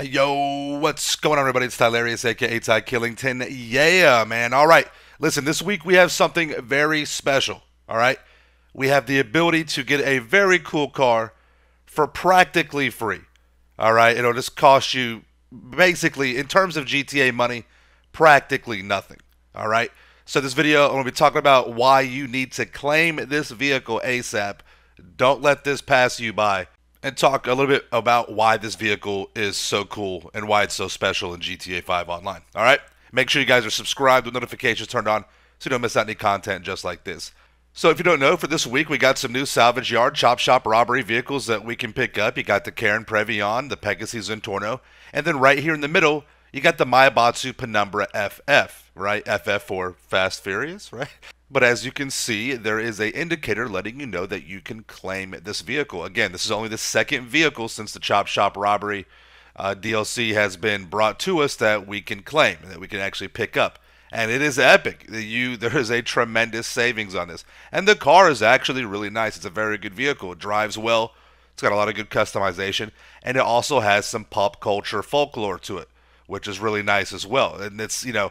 Hey, yo, what's going on, everybody? It's Tylarious, aka Ty Killington. Yeah, man. All right. Listen, this week we have something very special. All right. We have the ability to get a very cool car for practically free. All right. It'll just cost you, basically, in terms of GTA money, practically nothing. All right. So, this video, I'm going to be talking about why you need to claim this vehicle ASAP. Don't let this pass you by and talk a little bit about why this vehicle is so cool and why it's so special in GTA 5 Online. All right? Make sure you guys are subscribed with notifications turned on so you don't miss out any content just like this. So if you don't know, for this week we got some new salvage yard chop shop robbery vehicles that we can pick up. You got the Karin Previon, the Pegassi Zentorno, and then right here in the middle you got the Maibatsu Penumbra FF, right? FF for Fast Furious, right? But as you can see, there is a indicator letting you know that you can claim this vehicle. Again, this is only the second vehicle since the Chop Shop robbery uh, DLC has been brought to us that we can claim, that we can actually pick up. And it is epic. You there is a tremendous savings on this. And the car is actually really nice. It's a very good vehicle. It drives well. It's got a lot of good customization, and it also has some pop culture folklore to it, which is really nice as well. And it's you know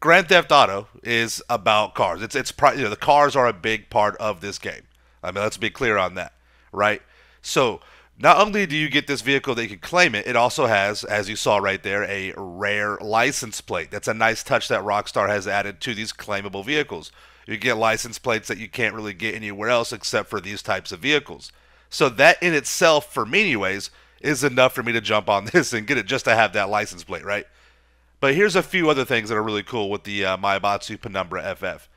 Grand Theft Auto is about cars. It's it's you know the cars are a big part of this game. I mean, let's be clear on that, right? So not only do you get this vehicle that you can claim it, it also has, as you saw right there, a rare license plate. That's a nice touch that Rockstar has added to these claimable vehicles. You get license plates that you can't really get anywhere else except for these types of vehicles. So that in itself, for me anyways, is enough for me to jump on this and get it just to have that license plate, right? But here's a few other things that are really cool with the uh, Maibatsu Penumbra FF.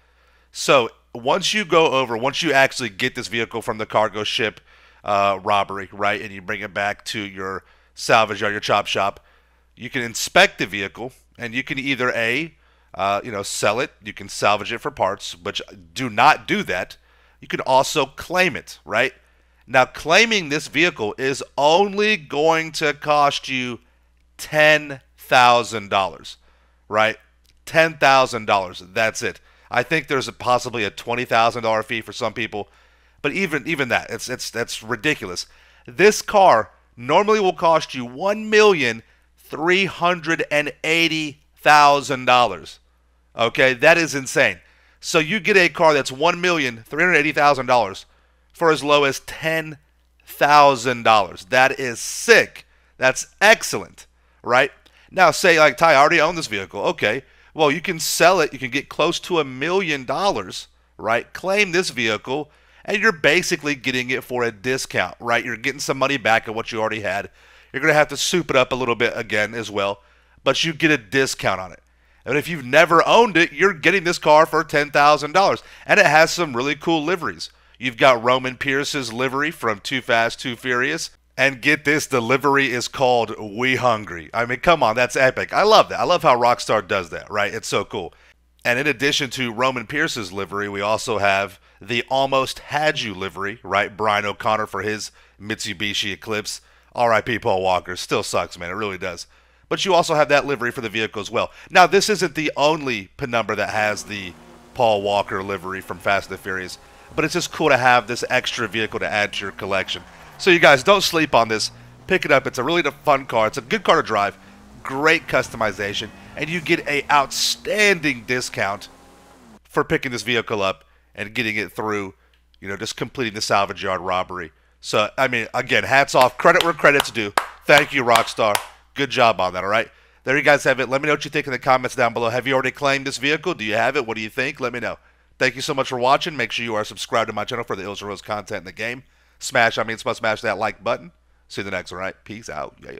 So once you go over, once you actually get this vehicle from the cargo ship uh, robbery, right, and you bring it back to your salvage or your chop shop, you can inspect the vehicle, and you can either a, uh, you know, sell it, you can salvage it for parts, but do not do that. You can also claim it, right? Now, claiming this vehicle is only going to cost you ten thousand dollars, right? Ten thousand dollars. That's it. I think there's a, possibly a twenty thousand dollar fee for some people, but even even that, it's it's that's ridiculous. This car normally will cost you one million three hundred and eighty thousand dollars. Okay, that is insane. So you get a car that's one million three hundred eighty thousand dollars for as low as ten thousand dollars. That is sick. That's excellent, right? Now, say like Ty, I already own this vehicle. Okay, well you can sell it. You can get close to a million dollars, right? Claim this vehicle, and you're basically getting it for a discount, right? You're getting some money back of what you already had. You're gonna have to soup it up a little bit again as well, but you get a discount on it. And if you've never owned it, you're getting this car for $10,000. And it has some really cool liveries. You've got Roman Pierce's livery from Too Fast, Too Furious. And get this, delivery is called We Hungry. I mean, come on, that's epic. I love that. I love how Rockstar does that, right? It's so cool. And in addition to Roman Pierce's livery, we also have the Almost Had You livery, right? Brian O'Connor for his Mitsubishi Eclipse. RIP Paul Walker. Still sucks, man. It really does. But you also have that livery for the vehicle as well. Now, this isn't the only penumbra that has the Paul Walker livery from Fast and the Furious, but it's just cool to have this extra vehicle to add to your collection. So you guys don't sleep on this. Pick it up. It's a really fun car. It's a good car to drive. Great customization, and you get a outstanding discount for picking this vehicle up and getting it through. You know, just completing the salvage yard robbery. So I mean, again, hats off. Credit where credit's due. Thank you, Rockstar. Good job on that. All right. There you guys have it. Let me know what you think in the comments down below. Have you already claimed this vehicle? Do you have it? What do you think? Let me know. Thank you so much for watching. Make sure you are subscribed to my channel for the Ills Rose content in the game. Smash, I mean, smash that like button. See you the next one, right? Peace out. Yeah.